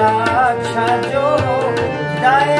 साक्षा जो दाया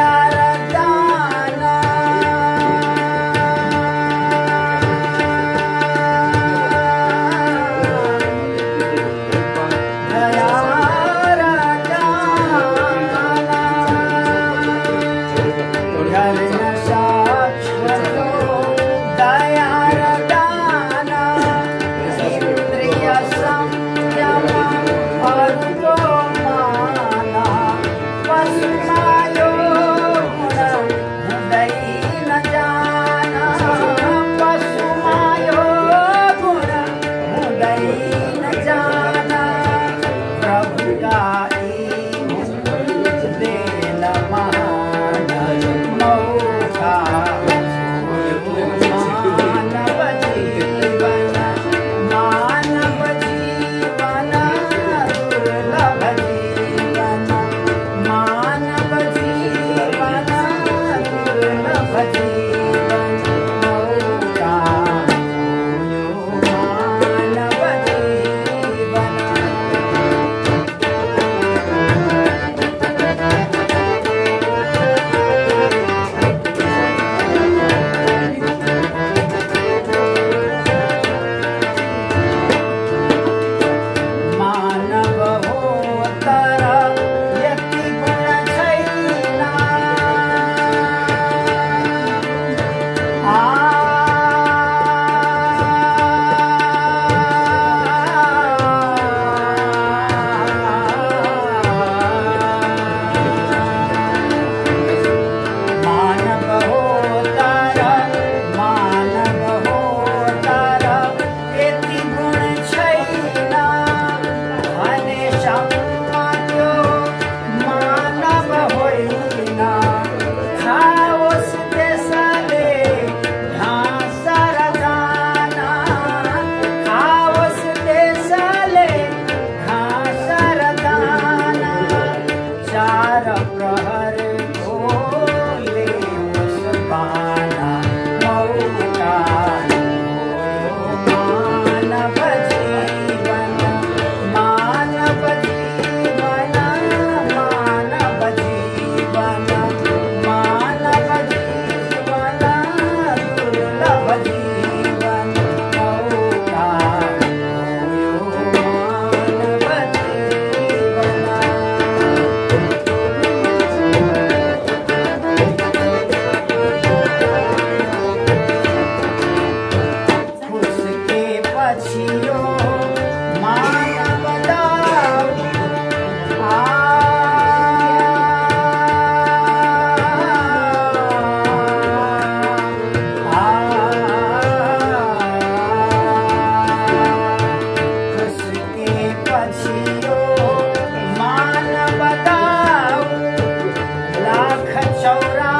Hara Prahara chorar.